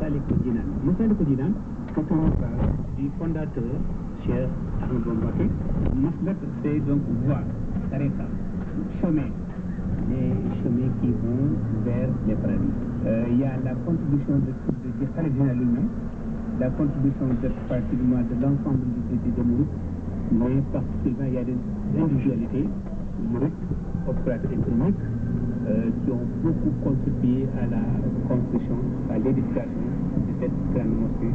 Massalikul Jinaan Massalikul Jinaan ouvrage du fondateur Cheikh Ahmadou Mbacké Maslak c'est donc voie tariqa chemin. Les chemins qui vont vers les paradis euh, il y a la contribution de de général lui-même la contribution de de l'ensemble du du de Mouride mais particulièrement il y a des individualités Mouride opérateurs économiques euh, qui ont beaucoup contribué à la construction à l'édification etcétera, no.